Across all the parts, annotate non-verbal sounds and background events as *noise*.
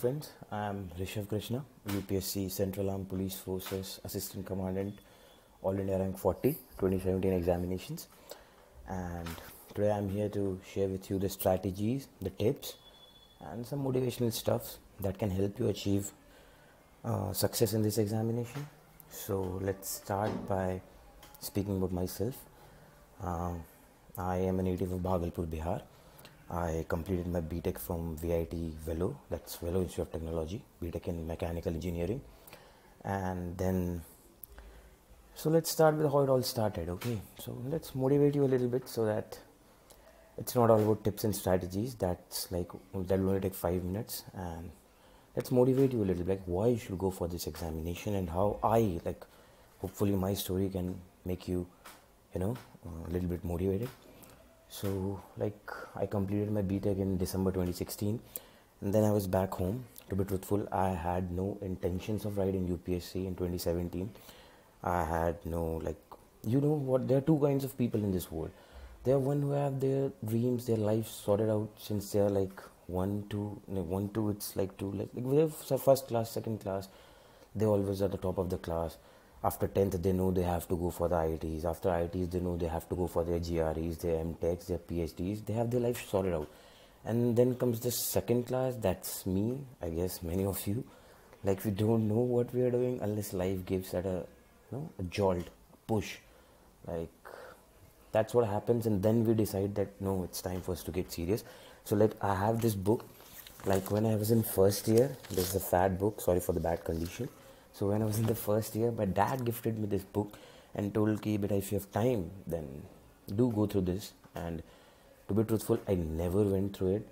Friends, I am Rishav Krishna, UPSC Central Armed Police Forces Assistant Commandant, All India Rank 40, 2017 examinations. And today I'm here to share with you the strategies, the tips, and some motivational stuff that can help you achieve uh, success in this examination. So let's start by speaking about myself. Uh, I am a native of Bhagalpur, Bihar. I completed my BTech from VIT Vellore, that's Vellore Institute of Technology, BTech in Mechanical Engineering. And then, so let's start with how it all started, okay? So let's motivate you a little bit so that it's not all about tips and strategies. That's like, that will only take five minutes. And let's motivate you a little bit, like why you should go for this examination and how I, like, hopefully my story can make you, you know, a little bit motivated so like i completed my btech in december 2016 and then i was back home. To be truthful i had no intentions of writing upsc in 2017 i had no like you know what? There are two kinds of people in this world. There are one who have their dreams their life sorted out since they are like one two one two it's like two like, like they're first class second class. They always at the top of the class after 10th they know they have to go for the IITs after IITs they know they have to go for their GREs their MTechs their PhDs they have their life sorted out. And then comes the second class. That's me I guess many of you. Like we don't know what we are doing unless life gives at a you know a jolt a push. Like that's what happens. And then we decide that no it's time for us to get serious. So like I have this book. Like when I was in first year this is a fat book. Sorry for the bad condition so when I was in the first year, my dad gifted me this book and told me, "But if you have time, then do go through this." And to be truthful, I never went through it.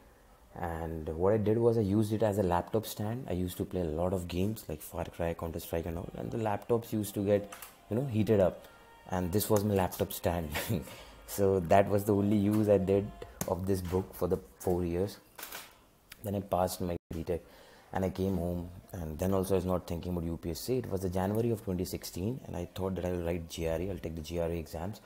And what I did was I used it as a laptop stand. I used to play a lot of games like Far Cry, Counter Strike, and all. And the laptops used to get, you know, heated up. And this was my laptop stand. *laughs* so that was the only use I did of this book for the four years. Then I passed my BTech and I came home and then also I was not thinking about UPSC. It was the January of 2016 and I thought that I will write GRE, I'll take the GRE exams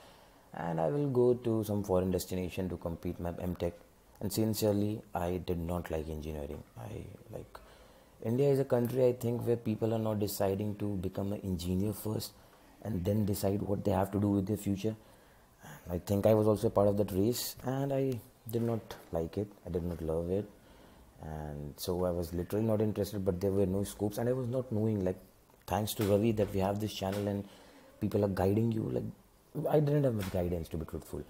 and I will go to some foreign destination to complete my MTech. And sincerely, I did not like engineering. I like India is a country I think where people are not deciding to become an engineer first and then decide what they have to do with their future. I think I was also part of that race and I did not like it. I did not love it and so I was literally not interested. But there were no scopes, and I was not knowing like thanks to Ravi that we have this channel and people are guiding you. Like I didn't have much guidance to be truthful.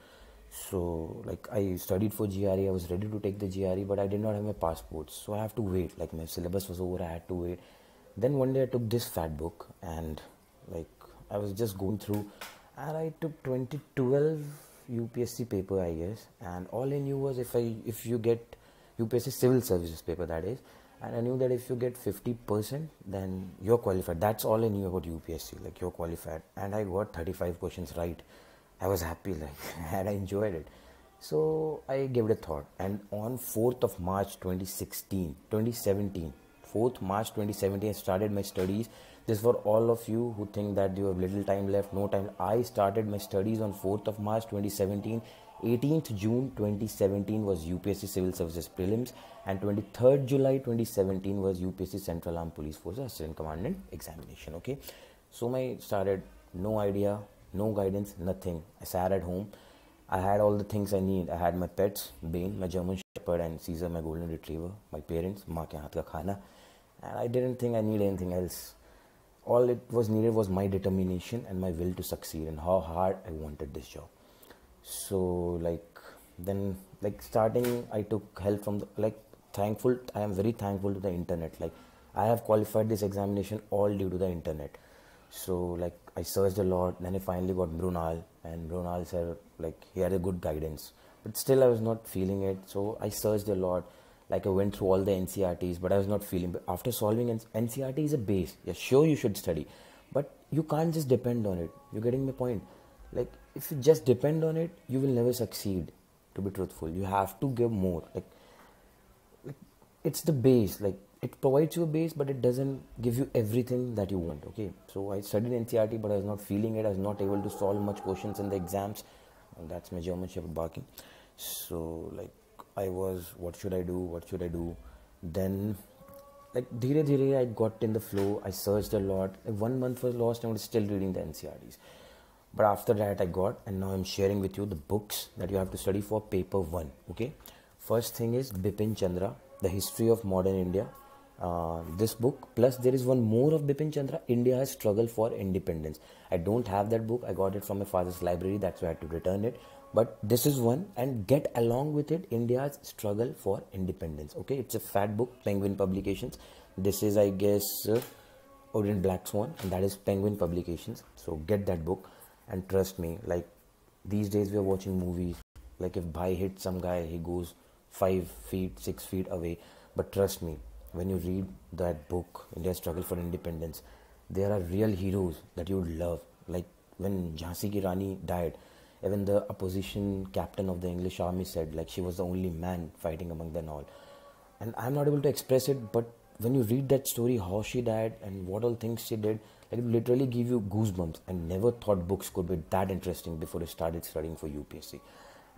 So like I studied for GRE, I was ready to take the GRE, but I did not have my passport, so I have to wait. Like my syllabus was over, I had to wait. Then one day I took this fat book and like I was just going through, and I took 2012 UPSC paper, I guess, and all I knew was if I if you get UPSC civil services paper that is and I knew that if you get 50% then you're qualified. That's all I knew about UPSC like you're qualified. And I got 35 questions right. I was happy *laughs* like and I enjoyed it. So I gave it a thought. And on 4th of March 2016 2017 4th March 2017 I started my studies. This for all of you who think that you have little time left no time. I started my studies on 4th of March 2017 18th June 2017 was UPSC Civil Services Prelims and 23rd July 2017 was UPSC Central Armed Police Forces Assistant Commandant examination. Okay, so my started no idea, no guidance, nothing. I sat at home. I had all the things I need. I had my pets, Bane, my German Shepherd, and Caesar, my golden retriever, my parents, haath ka khana, and I didn't think I need anything else. All it was needed was my determination and my will to succeed and how hard I wanted this job so like then like starting i took help from the, like thankful i am very thankful to the internet. Like i have qualified this examination all due to the internet. So like i searched a lot then i finally got Mrunal and Mrunal said like he had a good guidance. But still i was not feeling it so i searched a lot. Like i went through all the ncrts but i was not feeling but after solving ncrt is a base. Yeah sure you should study but you can't just depend on it. You're getting my point? Like if you just depend on it you will never succeed to be truthful. You have to give more. Like, like it's the base. Like it provides you a base but it doesn't give you everything that you want okay? So i studied ncrt but i was not feeling it. I was not able to solve much questions in the exams. And that's my german shepherd barking. So like i was what should i do? What should i do? Then like dhire dhire I got in the flow. I searched a lot. Like one month was lost and I was still reading the NCERTs. But after that I got and now I'm sharing with you the books that you have to study for paper one. Okay. First thing is Bipin Chandra, The History of Modern India. Uh, this book plus there is one more of Bipin Chandra, India has struggled for independence. I don't have that book. I got it from my father's library. That's why I had to return it but this is one and get along with it india's struggle for independence okay it's a fat book penguin publications this is i guess uh, orient black swan and that is penguin publications so get that book and trust me like these days we are watching movies. Like if bhai hits some guy he goes five feet six feet away. But trust me when you read that book india's struggle for independence there are real heroes that you would love. Like when jhansi ki rani died even the opposition captain of the English army said like she was the only man fighting among them all. And I'm not able to express it, but when you read that story, how she died and what all things she did, it literally give you goosebumps. I never thought books could be that interesting before I started studying for UPSC.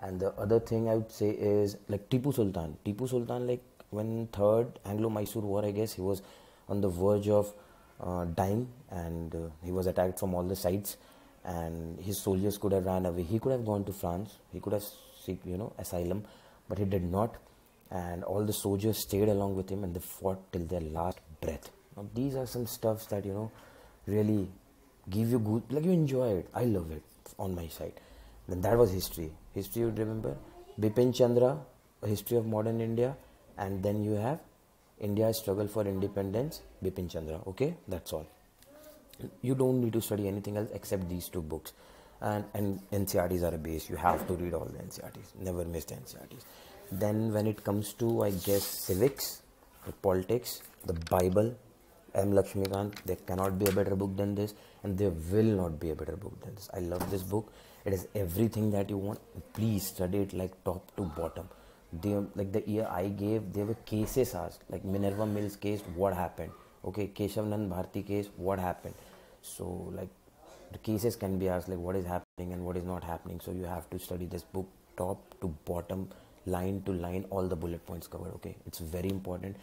And the other thing I would say is like Tipu Sultan. Tipu Sultan, like when third Anglo-Mysore War, I guess he was on the verge of uh, dying, and uh, he was attacked from all the sides and his soldiers could have ran away. He could have gone to France. He could have seek you know asylum, but he did not. And all the soldiers stayed along with him, and they fought till their last breath. Now these are some stuffs that you know really give you good, like you enjoy it. I love it on my side. Then that was history. History you remember Bipin Chandra, history of modern India, and then you have India's struggle for independence, Bipin Chandra. Okay, that's all you don't need to study anything else except these two books and and NCERTs are a base you have to read all the NCERTs never miss the NCERTs then when it comes to I guess civics the politics the Bible M. Laxmikanth there cannot be a better book than this and there will not be a better book than this. I love this book. It is everything that you want. Please study it like top to bottom. They, like the year I gave there were cases asked like Minerva Mills case what happened? Okay Keshav Nand Bharti case what happened? So like the cases can be asked like what is happening and what is not happening. So you have to study this book top to bottom line to line all the bullet points covered okay? It's very important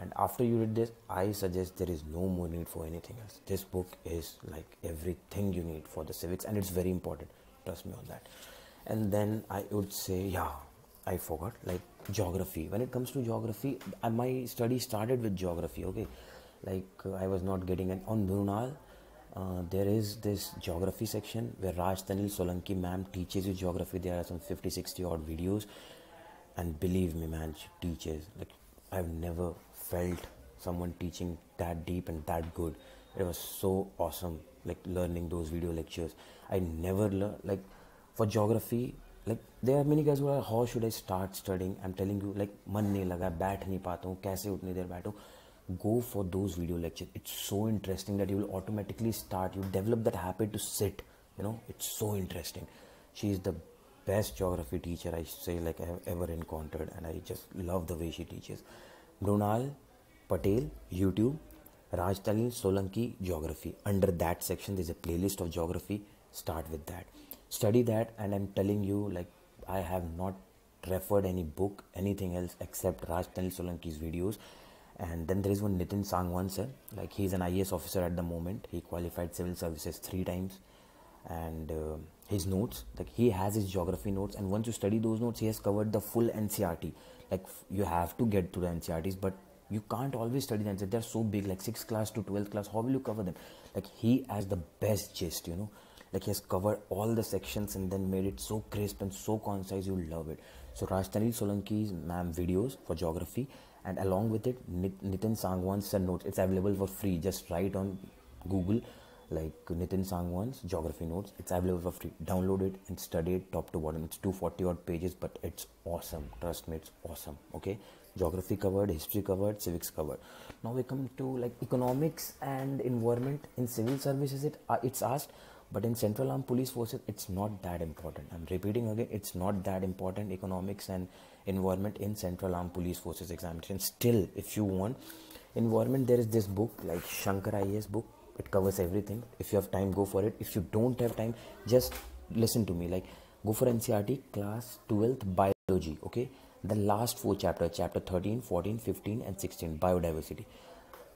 and after you read this i suggest there is no more need for anything else. This book is like everything you need for the civics and it's very important. Trust me on that. And then i would say yeah i forgot like geography. When it comes to geography my study started with geography okay? Like uh, i was not getting it on Mrunal uh, there is this geography section where Raj Tanil Solanki ma'am teaches you geography. There are some 50 60 odd videos, and believe me, man, she teaches. Like, I've never felt someone teaching that deep and that good. It was so awesome, like learning those video lectures. I never learned, like, for geography, like, there are many guys who are, how should I start studying? I'm telling you, like, मन नहीं लगा बैठ नहीं पाता हूँ कैसे उतनी देर बैठूँ go for those video lectures it's so interesting that you will automatically start you develop that habit to sit you know it's so interesting she is the best geography teacher i say like i have ever encountered and i just love the way she teaches Mrunal patel youtube Rajtanil Solanki geography. Under that section there's a playlist of geography. Start with that. Study that and i'm telling you like i have not referred any book anything else except Rajtanil Solanki's videos. And then there is one Nitin Sangwan sir. Like he's an IAS officer at the moment. He qualified civil services three times. And uh, his notes like he has his geography notes. And once you study those notes he has covered the full NCERT like you have to get to the NCERTs but you can't always study the them they're so big like 6th class to 12th class. How will you cover them? Like he has the best gist you know? Like he has covered all the sections and then made it so crisp and so concise you'll love it. So Rajtanil Solanki's ma'am videos for geography and along with it Nitin Sangwan's notes. It's available for free. Just write on Google like Nitin Sangwan's geography notes. It's available for free. Download it and study it top to bottom. It's 240 odd pages but it's awesome. Trust me it's awesome. Okay? Geography covered history covered civics covered. Now we come to like economics and environment. In civil services it uh, it's asked but in central armed police forces it's not that important. I'm repeating again it's not that important economics and environment in central armed police forces examination. Still if you want environment there is this book like shankar ias book it covers everything. If you have time go for it. If you don't have time just listen to me. Like go for ncert class 12th biology okay? The last four chapters chapter 13 14 15 and 16 biodiversity.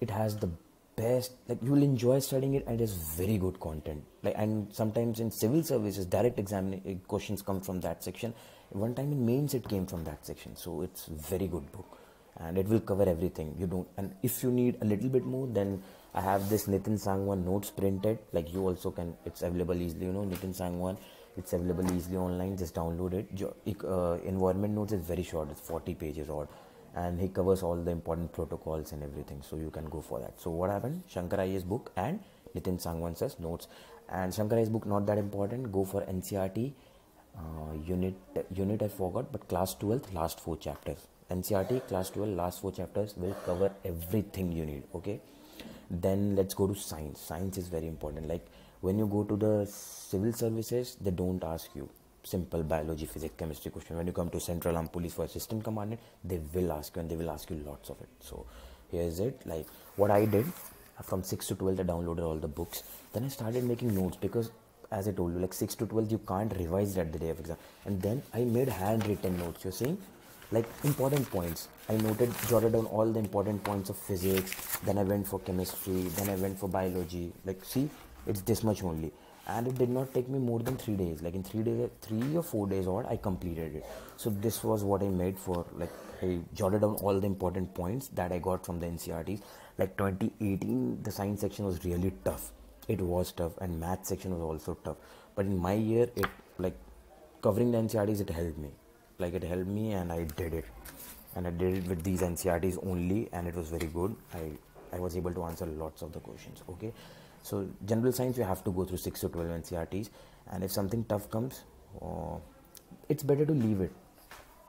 It has the best like you will enjoy studying it and it is very good content. Like and sometimes in civil services direct exam eh, questions come from that section. One time in mains it came from that section. So it's very good book and it will cover everything. You don't and if you need a little bit more then i have this nitin sangwan notes printed. Like you also can it's available easily you know nitin sangwan. It's available easily online. Just download it. Uh, environment notes is very short. It's 40 pages odd. And he covers all the important protocols and everything. So you can go for that. So what happened? Shankar IAS book and nitin sangwan says notes. And shankar IAS book not that important. Go for ncrt uh, unit unit i forgot but class 12th last four chapters ncrt class 12 last four chapters will cover everything you need okay? Then let's go to science. Science is very important. Like when you go to the civil services they don't ask you simple biology physics chemistry question. When you come to central armed police for assistant commandant they will ask you and they will ask you lots of it. So here's it. Like what i did from 6 to 12 i downloaded all the books. Then i started making notes because as i told you like 6 to 12 you can't revise at the day of exam. And then i made handwritten notes. You're like important points. I noted jotted down all the important points of physics then i went for chemistry then i went for biology. Like see it's this much only. And it did not take me more than three days. Like in three days three or four days odd i completed it. So this was what i made for like i jotted down all the important points that i got from the ncrts like 2018 the science section was really tough. It was tough and math section was also tough. But in my year it like covering the ncrts it helped me like it helped me and i did it. And i did it with these ncrts only and it was very good. I i was able to answer lots of the questions okay? So general science you have to go through 6 to 12 ncrts and if something tough comes uh, it's better to leave it.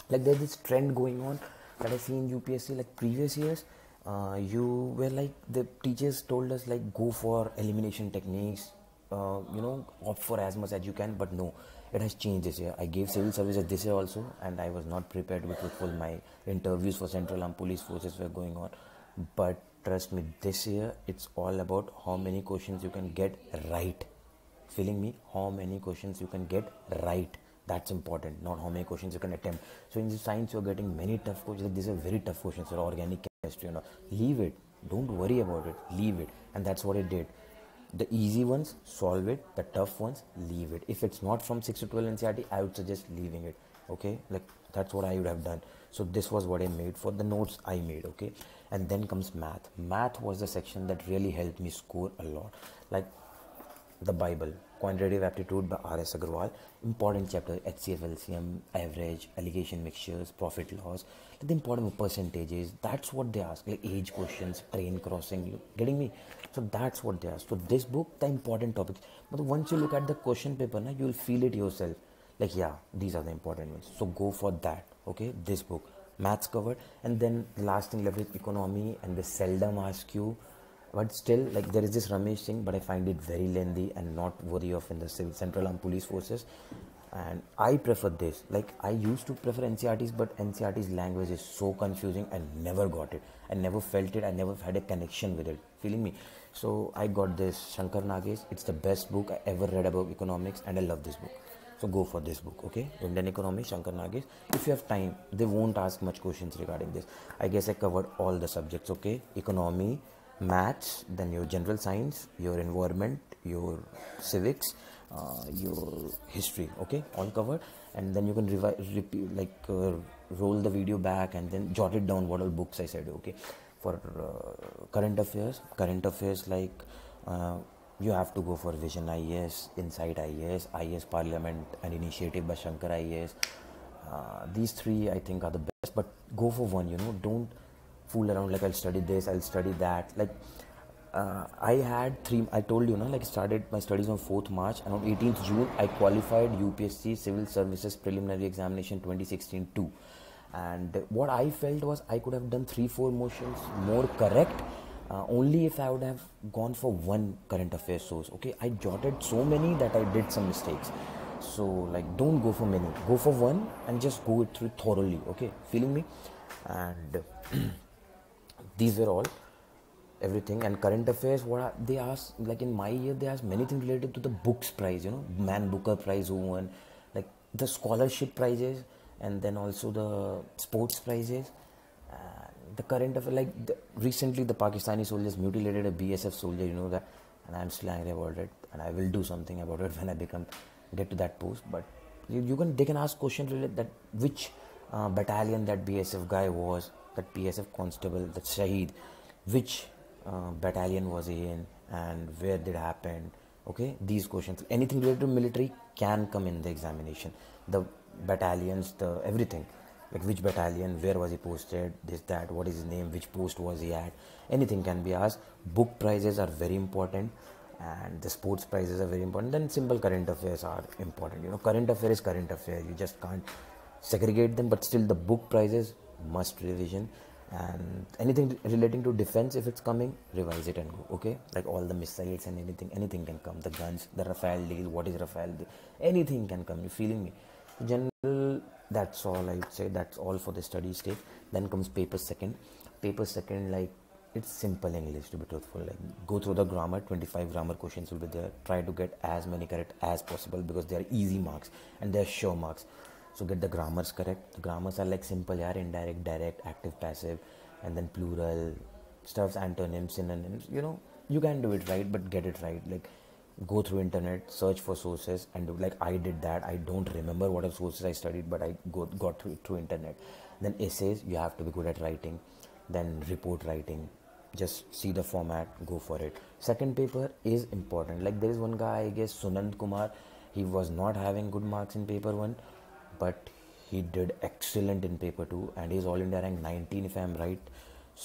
Like there's this trend going on that i see in upsc like previous years uh, you were like the teachers told us like go for elimination techniques uh, you know opt for as much as you can but no it has changed this year. I gave civil services this year also and i was not prepared with full my interviews for central armed police forces were going on. But trust me this year it's all about how many questions you can get right. Feeling me? How many questions you can get right? That's important not how many questions you can attempt. So in the science you're getting many tough questions. Like these are very tough questions for organic chemistry you know leave it. Don't worry about it. Leave it. And that's what i did the easy ones solve it. The tough ones leave it. If it's not from 6 to 12 ncrt i would suggest leaving it. Okay? Like that's what i would have done. So this was what i made for the notes i made okay? And then comes math. Math was the section that really helped me score a lot. Like the bible quantitative aptitude by rs agarwal important chapter hcf lcm average alligation mixtures profit loss. The important percentages that's what they ask. Like age questions train crossing you getting me? So that's what they ask. So this book the important topics. But once you look at the question paper now you will feel it yourself. Like yeah these are the important ones. So go for that okay? This book maths covered. And then the last thing left is economy and they seldom ask you but still like there is this ramesh singh but i find it very lengthy and not worthy of in the civil central armed police forces. And i prefer this. Like i used to prefer ncrts but ncrts language is so confusing. I never got it. I never felt it. I never had a connection with it. Feeling me? So i got this shankar ganesh it's the best book i ever read about economics and i love this book. So go for this book, okay? Indian Economy, Shankar Ganesh. If you have time, they won't ask much questions regarding this. I guess I covered all the subjects, okay? Economy, maths, then your general science, your environment, your civics, uh, your history, okay? All covered. And then you can repeat, like uh, roll the video back and then jot it down what all books I said, okay? For uh, current affairs, current affairs like uh, you have to go for Vision IAS, Insight IAS, IAS Parliament, an initiative by Shankar IAS. Uh, these three I think are the best, but go for one. You know, don't fool around like I'll study this, I'll study that. Like uh, I had three. I told you, know, like started my studies on 4th March, and on 18th June I qualified UPSC Civil Services Preliminary Examination 2016 2. And what I felt was I could have done three, four motions more correct uh, only if I would have gone for one current affairs source. Okay, I jotted so many that I did some mistakes. So like, don't go for many. Go for one and just go it through thoroughly. Okay, feeling me? And *clears throat* these were all everything and current affairs what are, they ask like in my year they ask many things related to the books prize you know man booker prize who won like the scholarship prizes and then also the sports prizes. And the current affair, like the, recently, the Pakistani soldiers mutilated a BSF soldier. You know that, and I'm still angry about it, and I will do something about it *laughs* when I become get to that post. But you, you can they can ask questions related that which uh, battalion that BSF guy was, that BSF constable, that Shahid, which uh, battalion was he in, and where did it happen? Okay, these questions, anything related to military can come in the examination. The battalions, the everything, like which battalion, where was he posted, this, that, what is his name, which post was he at, anything can be asked. Book prizes are very important and the sports prizes are very important then simple current affairs are important you know current affair is current affair you just can't segregate them but still the book prizes must revision and anything relating to defense if it's coming revise it and go okay? Like all the missiles and anything anything can come. The guns the rafale deal what is rafale deal anything can come you feeling me? General that's all i would say. That's all for the study stage then comes paper second. Paper second like it's simple english to be truthful. Like go through the grammar. 25 grammar questions will be there. Try to get as many correct as possible because they are easy marks and they are sure marks so get the grammars correct. The grammars are like simple. Yeah indirect direct active passive and then plural. Stuffs antonyms synonyms you know you can do it right? But get it right. Like go through internet search for sources and do like i did that. I don't remember what are sources i studied but i go, got through through internet. Then essays you have to be good at writing. Then report writing. Just see the format go for it. Second paper is important. Like there is one guy i guess sunand kumar. He was not having good marks in paper 1 but he did excellent in paper 2 and he's all india rank 19 if i'm right.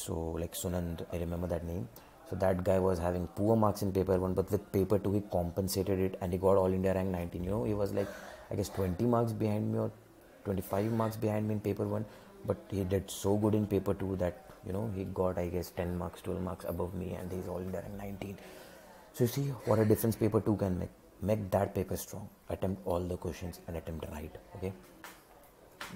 So like sunand i remember that name. So that guy was having poor marks in paper 1 but with paper 2 he compensated it and he got all india rank 19 you know he was like i guess 20 marks behind me or 25 marks behind me in paper 1 but he did so good in paper 2 that you know he got i guess 10 marks 12 marks above me and he's all india rank 19 so you see what a difference paper 2 can make make that paper strong. Attempt all the questions and attempt right okay?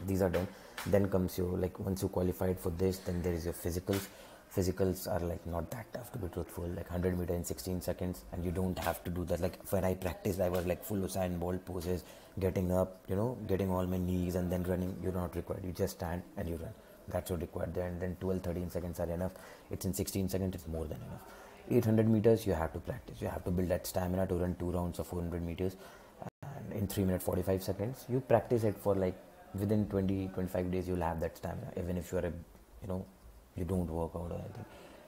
These are done. Then comes your like once you qualified for this then there is your physicals. Physicals are like not that tough to be truthful. Like 100 meter in 16 seconds and you don't have to do that. Like when i practiced i was like full Usain Bolt poses getting up you know getting all my knees and then running. You're not required. You just stand and you run. That's what required. There and then 12 13 seconds are enough. It's in 16 seconds it's more than enough 800 meters you have to practice. You have to build that stamina to run two rounds of 400 meters. And in 3 minutes 45 seconds you practice it for like within 20 25 days you'll have that stamina. Even if you're a you know you don't work out or anything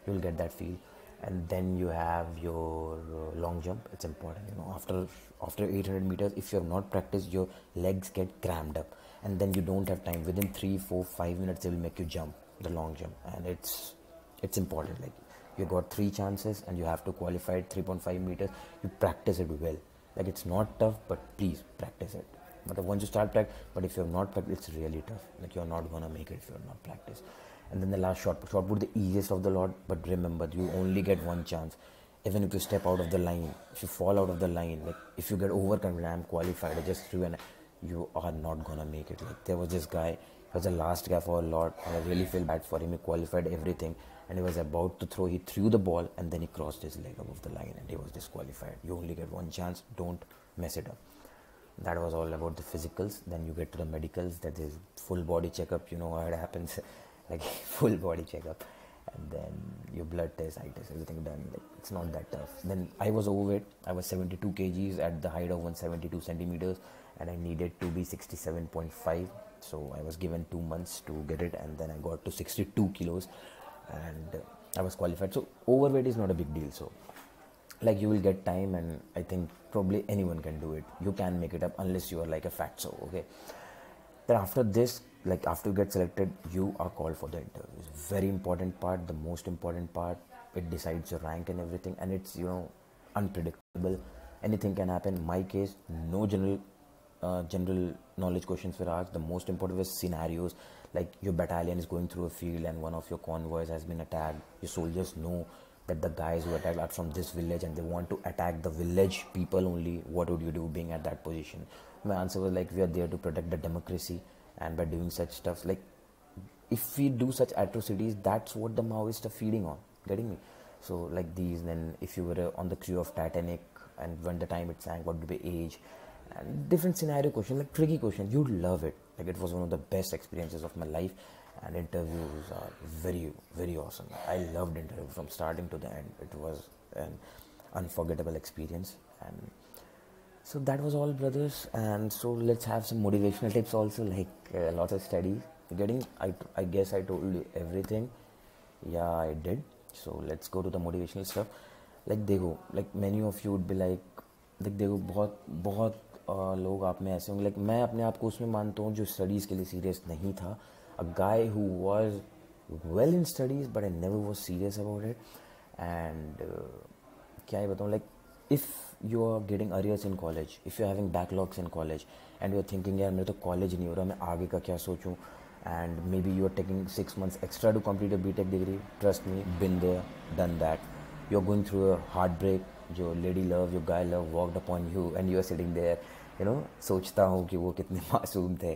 you'll get that feel. And then you have your uh, long jump. It's important you know. After after 800 meters if you have not practiced your legs get cramped up. And then you don't have time. Within 3 4 5 minutes they will make you jump the long jump. And it's it's important like you got three chances and you have to qualify at 3.5 meters you practice it well. Like it's not tough but please practice it. But once you start practice but if you're not practice it's really tough. Like you're not gonna make it if you're not practice. And then the last shot shot put the easiest of the lot but remember you only get one chance. Even if you step out of the line if you fall out of the line like if you get overconfident i'm qualified i just threw and you are not gonna make it. Like there was this guy he was the last guy for a lot and i really feel bad for him. He qualified everything and he was about to throw he threw the ball and then he crossed his leg above the line and he was disqualified. You only get one chance don't mess it up. That was all about the physicals. Then you get to the medicals that is full body checkup. You know what happens. *laughs* Like *laughs* full body checkup. And then your blood test eye test everything done. Like it's not that tough. Then i was overweight. I was 72 kgs at the height of 172 centimeters and i needed to be 67.5 so i was given two months to get it and then i got to 62 kilos and i was qualified. So overweight is not a big deal. So like you will get time and i think probably anyone can do it. You can make it up unless you are like a fatso okay. Then after this like after you get selected you are called for the interview. It's very important part the most important part. It decides your rank and everything and it's you know unpredictable. Anything can happen. In my case no general uh, general knowledge questions were asked. The most important was scenarios like your battalion is going through a field and one of your convoys has been attacked. Your soldiers know that the guys who attacked are from this village and they want to attack the village people only. What would you do being at that position? My answer was like we are there to protect the democracy. And by doing such stuff like if we do such atrocities that's what the maoists are feeding on. Getting me? So like these then if you were uh, on the crew of titanic and when the time it sank what would be age different scenario question like tricky question you'd love it like it was one of the best experiences of my life and interviews are very very awesome i loved interview from starting to the end it was an unforgettable experience and so that was all brothers and so let's have some motivational tips also like uh, lots of studies getting I, I guess i told you everything yeah i did so let's go to the motivational stuff like देखो like many of you would be like like देखो बहुत बहुत लोग आप में ऐसे होंगे। Like मैं अपने आप को उसमें मानता हूँ जो स्टडीज़ के लिए सीरियस नहीं था। A guy who was well in studies but I never was serious about it and क्या ही बताऊँ like if you are getting arrears in college if you having backlogs in college and you are thinking यार, मेरे तो college नहीं हो रहा, मैं आगे का क्या सोचूँ? And maybe you are taking six months extra to complete a B tech degree trust me been there done that you are going through a heartbreak जो लेडी लव जो guy love walked upon you and you are sitting there you know सोचता हूँ कि वो कितने मासूम थे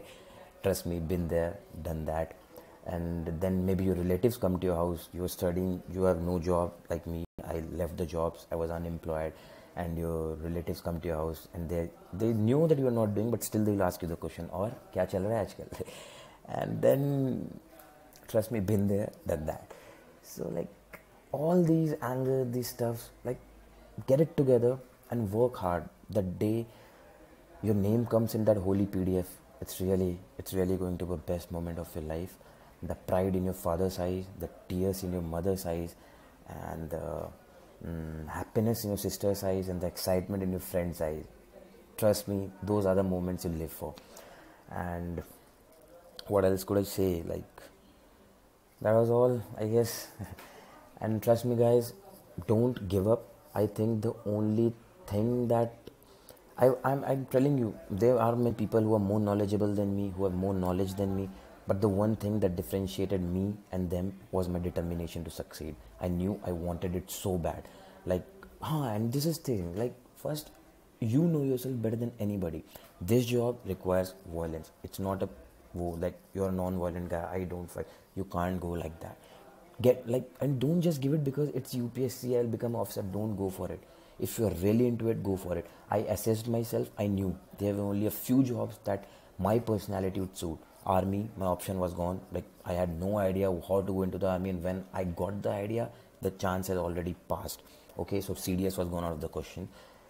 trust me been there done that and then maybe your relatives come to your house you're studying you have no job like me i left the jobs i was unemployed and your relatives come to your house and they they knew that you are not doing but still they will ask you the question or kya chal raha hai aajkal and then trust me been there done that so like all these anger these stuff like get it together and work hard the day your name comes in that holy pdf it's really it's really going to be the best moment of your life. The pride in your father's eyes the tears in your mother's eyes and the mm, happiness in your sister's eyes and the excitement in your friend's eyes. Trust me those are the moments you live for. And what else could i say? Like that was all i guess. *laughs* And trust me guys don't give up I think the only thing that I, I'm, I'm telling you, there are many people who are more knowledgeable than me, who have more knowledge than me. But the one thing that differentiated me and them was my determination to succeed. I knew I wanted it so bad. Like, huh, and this is the thing. Like, first, you know yourself better than anybody. This job requires violence. It's not a like you're a non-violent guy. I don't fight. You can't go like that get like and don't just give it because it's UPSC I'll become officer. Don't go for it. If you're really into it go for it. I assessed myself. I knew. There were only a few jobs that my personality would suit. Army my option was gone. Like I had no idea how to go into the army and when I got the idea the chance had already passed. Okay so CDS was gone out of the question.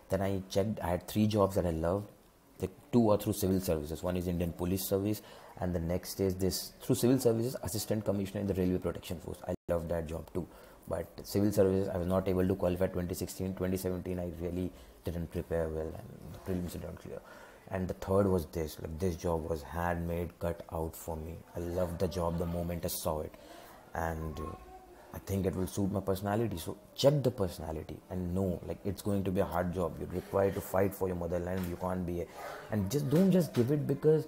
Then I checked. I had three jobs that I loved. The two are through civil services. One is Indian police service and the next is this through civil services assistant commissioner in the railway protection force I love that job too but civil services I was not able to qualify 2016 2017 I really didn't prepare well and the prelims didn't clear and the third was this like this job was handmade cut out for me I loved the job the moment I saw it and uh, I think it will suit my personality. So check the personality and know like it's going to be a hard job. You're required to fight for your motherland. You can't be a, and just don't just give it because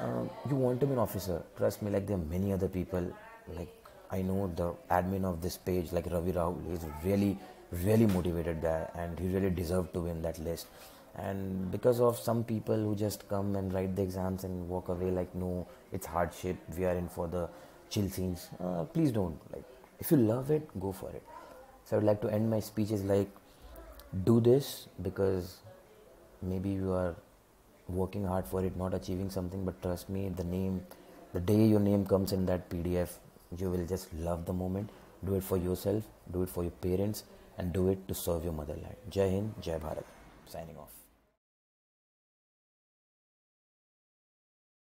uh, you want to be an officer. Trust me, like there are many other people. Like I know the admin of this page, like Ravi Ruhal, is really really motivated guy and he really deserved to win that list. And because of some people who just come and write the exams and walk away like no, it's hardship. We are in for the chill scenes. Uh, please don't like if you love it go for it so i would like to end my speeches like do this because maybe you are working hard for it not achieving something but trust me the name the day your name comes in that pdf you will just love the moment. Do it for yourself do it for your parents and do it to serve your motherland. Jai hind jai bharat. Signing off